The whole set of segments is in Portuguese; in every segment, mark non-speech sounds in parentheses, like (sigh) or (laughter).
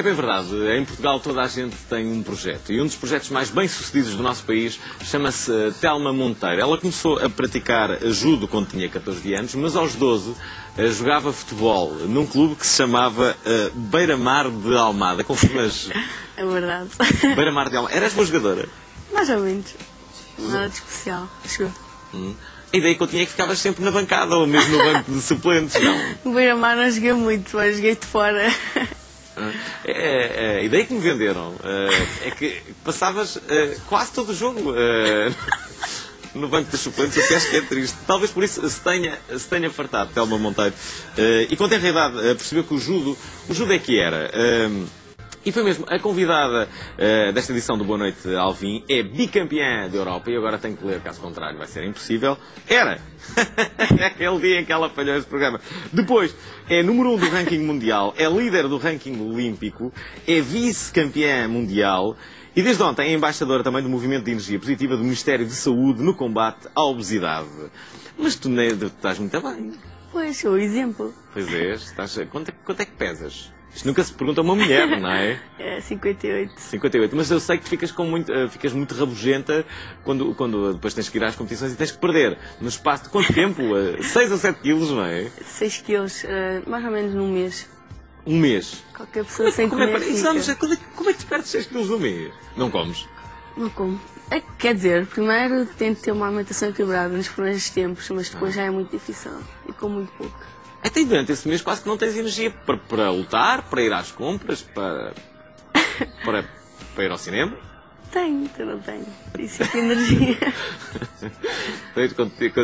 É bem verdade. Em Portugal toda a gente tem um projeto. E um dos projetos mais bem-sucedidos do nosso país chama-se uh, Telma Monteiro. Ela começou a praticar judo quando tinha 14 anos, mas aos 12 uh, jogava futebol num clube que se chamava uh, Beira-Mar de Almada. Confirmas? (laughs) É verdade. Beira-Mar de Almada. Eras boa jogadora? Mais ou menos. Nada de especial. Chegou. Hum. A ideia que eu tinha é que ficavas sempre na bancada ou mesmo no banco de suplentes, não? (laughs) Beira-Mar não joguei muito, mas joguei de fora. É, é, a ideia que me venderam é, é que passavas é, quase todo o jogo é, no banco dos suplentes, o que acho que é triste. Talvez por isso se tenha, se tenha fartado Telma Monteiro. É, e quando em realidade percebeu que o judo, o judo é que era. E foi mesmo a convidada uh, desta edição do Boa Noite Alvim é bicampeã da Europa e agora tenho que ler, caso contrário vai ser impossível. Era! (laughs) Aquele dia em que ela falhou esse programa. Depois, é número 1 um do ranking mundial, é líder do ranking olímpico, é vice-campeã mundial e desde ontem é embaixadora também do Movimento de Energia Positiva do Ministério de Saúde no combate à obesidade. Mas tu, tu estás muito bem. Pois, sou o exemplo. Pois é, estás, quanto, é, quanto é que pesas? Isto nunca se pergunta a uma mulher, (laughs) não é? É 58. 58. Mas eu sei que ficas, com muito, uh, ficas muito rabugenta quando, quando depois tens que ir às competições e tens que perder. No espaço de quanto tempo? (laughs) Uh, 6 ou 7 quilos, não é? 6 quilos, uh, mais ou menos num mês. Um mês? Qualquer pessoa sem como comer é, fica. Vamos, como, é, como é que te perdes 6 quilos num mês? Não comes? Não como. É, quer dizer, primeiro tento ter uma alimentação equilibrada nos primeiros tempos, mas depois já é muito difícil. E como muito pouco. Até durante esse mês quase que não tens energia para, para lutar, para ir às compras, para, (laughs) para, para ir ao cinema. Tenho, tu não tenho. Por isso é que energia.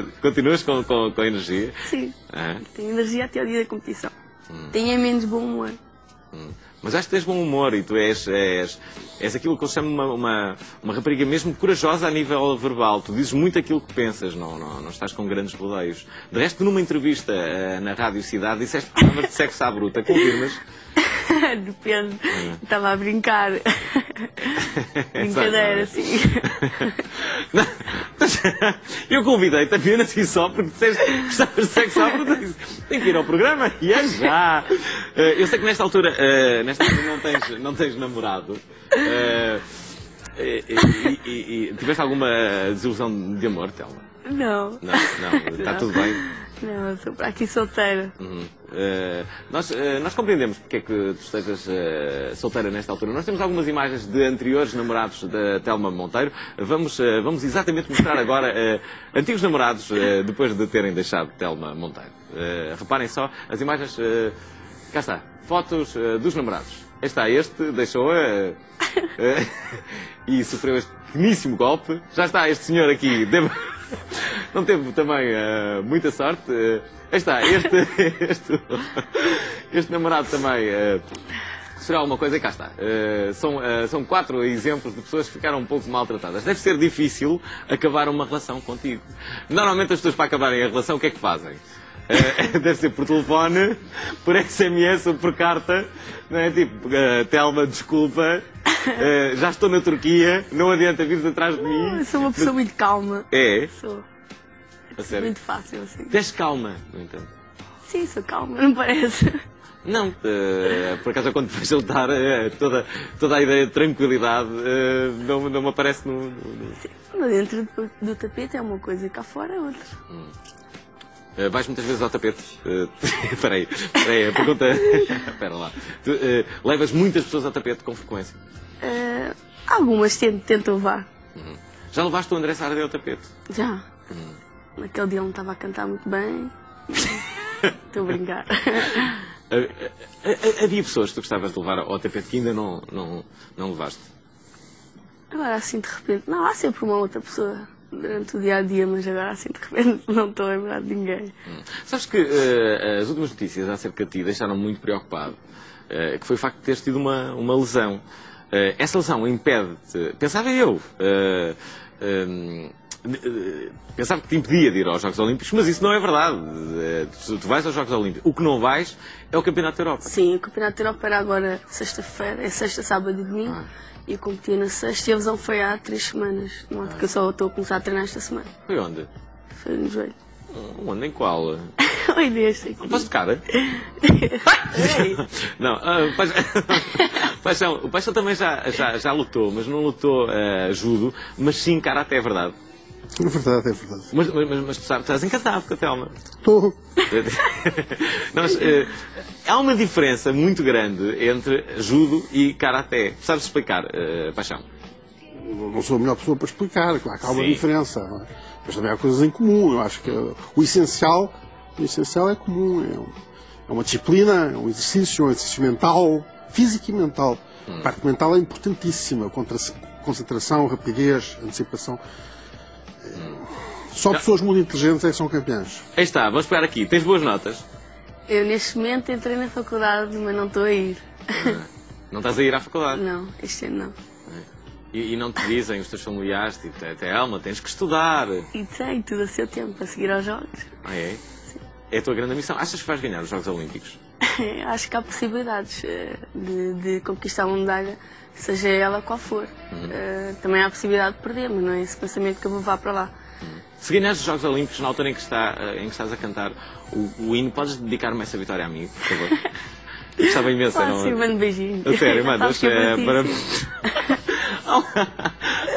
(laughs) Continuas com, com, com energia? Sim. Tenho energia até ao dia da competição. Hum. Tenho é menos bom humor. Mas acho que tens bom humor e tu és, és, és aquilo que eu chamo uma, uma, uma rapariga mesmo corajosa a nível verbal. Tu dizes muito aquilo que pensas, não, não, não estás com grandes rodeios. De resto, numa entrevista uh, na Rádio Cidade, disseste que estavas de sexo à bruta. Confirmas? (laughs) Depende. Hum. Estava a brincar. (laughs) Brincadeira, sim. (laughs) Eu convidei-te apenas e só porque disseste que gostavas de sexo à bruta. Tem que ir ao programa e é já. Uh, eu sei que nesta altura, uh, nesta altura não, tens, não tens namorado. Uh, e, e, e, e, tiveste alguma desilusão de amor, Telma? Não. Não, não. Está tudo bem? Não, estou para aqui solteira. Uhum. Uh, nós, uh, nós compreendemos porque é que tu estejas uh, solteira nesta altura. Nós temos algumas imagens de anteriores namorados da Telma Monteiro. Vamos, vamos exatamente mostrar agora antigos namorados depois de terem deixado Telma Monteiro. reparem só, as imagens. cá está, fotos dos namorados. Está este, deixou-a (laughs) e sofreu este pequeníssimo golpe. Já está este senhor aqui. Deve (laughs) não teve também uh, muita sorte. Uh, está, este, (laughs) este, este namorado também uh, sofreu alguma coisa e cá está. Uh, são, são quatro exemplos de pessoas que ficaram um pouco maltratadas. Deve ser difícil acabar uma relação contigo. Normalmente as pessoas para acabarem a relação o que é que fazem? (laughs) Deve ser por telefone, por SMS ou por carta, não é? Tipo, Telma, desculpa, uh, já estou na Turquia, não adianta vir atrás de mim. Eu sou uma pessoa muito calma. É? Sou. A sério? Muito fácil, assim. Tens calma, no entanto. Sim, sou calma, não parece? Não, uh, por acaso quando vais lutar, uh, toda, toda a ideia de tranquilidade uh, não, não me aparece no. no... Sim, mas dentro do, do, tapete é uma coisa e cá fora é outra. Hum. Uh, vais muitas vezes ao tapete? (laughs) Uh, espera aí, espera aí, a pergunta. (laughs) espera lá. Tu, uh, levas muitas pessoas ao tapete com frequência? Uh, algumas tento, tento levar. Uhum. Já levaste o André Sardé ao tapete? Já. Uhum. Naquele dia ele não estava a cantar muito bem. (laughs) Estou a brincar. Havia pessoas que tu gostavas de levar ao tapete que ainda não, não, não levaste? Agora assim de repente. Não, há sempre uma outra pessoa durante o dia a dia, mas agora assim de repente (laughs) não estou a lembrar de ninguém. Hum. Sabes que uh, as últimas notícias acerca de ti deixaram muito preocupado, uh, que foi o facto de teres tido uma, uma lesão. Uh, essa lesão impede-te, pensava eu, pensava que te impedia de ir aos Jogos Olímpicos, mas isso não é verdade. Tu, tu vais aos Jogos Olímpicos. O que não vais é o Campeonato da Europa. Sim, o Campeonato da Europa era agora sexta-feira, é sexta, sábado e domingo. Ah e competi na sexta e a lesão foi há três semanas. De modo que eu só estou a começar a treinar esta semana. Foi onde? Foi no joelho. Onde? Em qual? (laughs) Oi, neste aqui. Posso tocar? (laughs) não, uh, faz... (laughs) Paixão, o Paixão também já, já, já lutou, mas não lutou uh, judo, mas sim karate, é verdade. É verdade, é verdade. Mas, mas, mas, tu sabes, estás encantado com a Telma. Estou. (laughs) Nós, uh, há uma diferença muito grande entre judo e karaté. Sabes explicar, uh, Paixão? Não sou a melhor pessoa para explicar, claro que há uma Sim. diferença. não é? Mas também há coisas em comum. Eu acho que o essencial, o essencial é comum. É, um- é uma disciplina, é um exercício, é um exercício mental, físico e mental. A parte mental é importantíssima. Contra concentração, rapidez, antecipação. Só pessoas muito inteligentes é que são campeãs. Aí está, vamos pegar aqui. Tens boas notas? Eu neste momento entrei na faculdade, mas não estou a ir. Não estás a ir à faculdade? Não, este ano não. E, e não te dizem os teus familiares, tipo, Telma, tens que estudar. E sei, tudo a seu tempo, a seguir aos jogos. Ah, é? É a tua grande missão. Achas que vais ganhar os Jogos Olímpicos? (laughs) Acho que há possibilidades eh, de, de conquistar uma medalha, seja ela qual for. Eh, também há a possibilidade de perder, mas não é esse pensamento que eu vou levar para lá. Se ganhares os Jogos Olímpicos na altura em que, está, eh, em que estás a cantar o, o hino, podes dedicar-me essa vitória a mim, por favor? (laughs) Imenso, Claro, não sim, mando beijinho. A sério, (laughs) que é é para.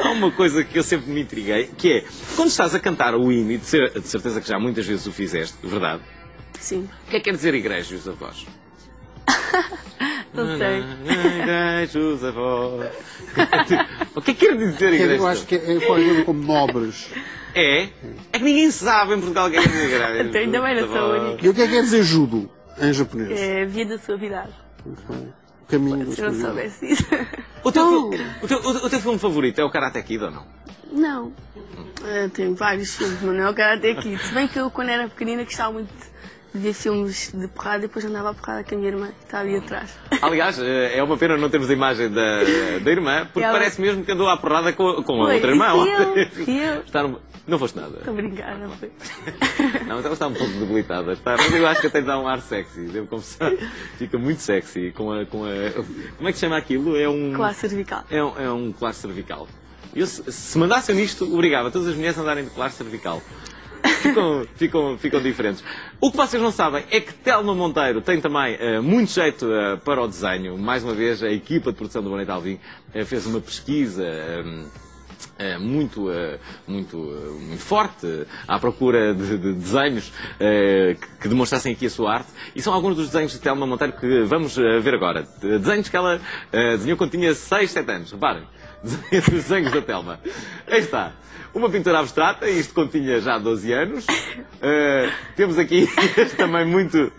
Há uma- coisa que eu sempre me intriguei, que é, quando estás a cantar o hino, e de certeza que já muitas vezes o fizeste, verdade? Sim, O que é que quer dizer igrejas avós? (laughs) não sei. Igrejas avós. (laughs) O que é que quer dizer igrejas? Eu acho que é como nobres. É? É que ninguém sabe em Portugal o que é que quer dizer igrejas. Então ainda bem, não sou única. E o que é que quer dizer judo em japonês? É a via da sua vida. Muito bem. O caminho da Se eu soubesse isso. O teu, o, teu, o teu filme favorito é o Karate Kid ou não? Não. Eh, tenho vários filmes, mas não é o Karate Kid. Se bem que eu, quando era pequenina, gostava muito de ver filmes de porrada e depois andava a porrada com a minha irmã, que estava ali atrás. Aliás, eh, é uma pena não termos a imagem da, da irmã, porque Ela- parece mesmo que andou à porrada com, com a outra irmã. e eu, (laughs) eu. Não foste nada. Estou a brincar, não foi? (laughs) Não, mas ela está um pouco debilitada. Está, mas eu acho que até dá um ar sexy, devo confessar. Fica muito sexy com a, com a. Como é que se chama aquilo? É um. Classe cervical. É um, é um colar cervical. Eu, se, se mandassem nisto, obrigava todas as mulheres a andarem de colar cervical. Ficam, ficam, ficam diferentes. O que vocês não sabem é que Telma Monteiro tem também eh, muito jeito eh, para o desenho. Mais uma vez, a equipa de produção do Bonito Alvim eh, fez uma pesquisa. Eh, muito, eh, muito, muito forte à procura de, de desenhos eh, que, demonstrassem aqui a sua arte. E são alguns dos desenhos de Telma Monteiro que vamos eh, ver agora. De- Desenhos que ela eh, desenhou quando tinha 6, 7 anos. Reparem. (laughs) Os desenhos da Telma. Aí está. Uma pintura abstrata, isto quando tinha já 12 anos. Eh, temos aqui (laughs) este também muito,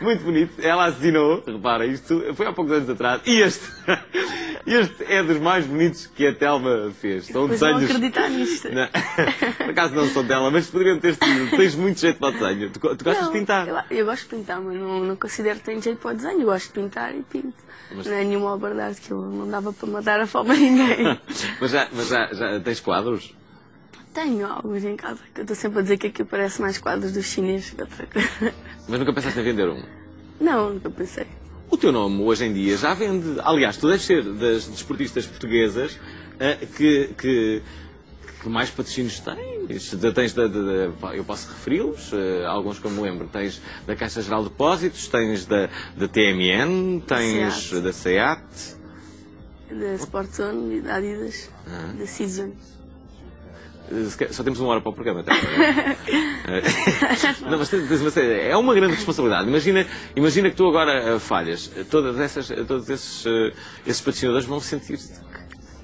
muito bonito. Ela assinou, repara, isto foi há poucos anos atrás. E este, este é dos mais bonitos que a Telma fez. São Pois não desenhos. acreditar nisto. Não, por acaso não são dela, mas poderiam ter sido. Tens muito jeito para o desenho. Tu, tu gostas Não, de pintar? Eu, eu gosto de pintar, mas não, não considero que tenho jeito para o desenho. Eu gosto de pintar e pinto. Mas- Não é nenhuma obra de arte que eu não dava para matar a fome a ninguém. (laughs) Mas, já, mas já, já tens quadros? tenho alguns em casa, que eu estou sempre a dizer que aqui parece mais quadros dos chineses que outra coisa. Mas nunca pensaste em vender um? Não, nunca pensei. O teu nome hoje em dia já vende. Aliás, tu deves ser das desportistas portuguesas eh, que, que, que mais patrocínios tens. De- Tens da, da- da- eu posso referi-los, eh, alguns que eu me lembro. Tens da Caixa Geral de Depósitos, tens da, da TMN, tens SEAT. da SEAT. Da Sportzone, da Adidas, Ah. da Season. Eh, Só temos uma hora para o programa. (laughs) Eh, (laughs) Não, mas, é uma grande responsabilidade. Imagina, imagina que tu agora eh, falhas. Todas essas, todos esses, esses patrocinadores vão sentir-se.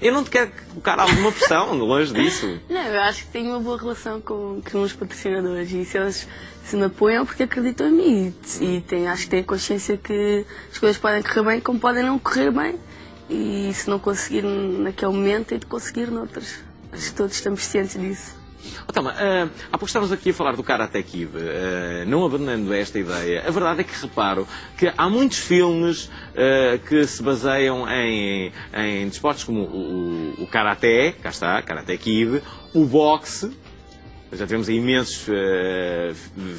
Eu não te quero colocar alguma pressão, (laughs) longe disso. Não, eu acho que tenho uma boa relação com, com os patrocinadores e se eles se me apoiam é porque acreditam em mim e, e têm- acho que têm a consciência que as coisas podem correr bem como podem não correr bem e se não conseguir naquele momento tem de conseguir noutros. Todos estamos cientes disso. Oh, Tama, eh, há pouco estávamos aqui a falar do Karate Kid, eh, não abandonando esta ideia, a verdade é que reparo que há muitos filmes eh, que se baseiam em, em desportos como o, o, Karate, cá está, Karate Kid, o boxe, já tivemos imensos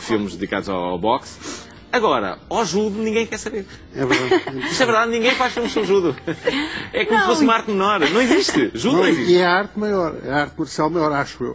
filmes dedicados ao, ao boxe. Agora, ao judo ninguém quer saber. É verdade. (laughs) Isto é verdade, ninguém faz filmes sobre judo. É como se Não. fosse uma arte menor. Não existe. Judo não Não, existe. e é a arte maior, é a arte marcial maior, acho eu.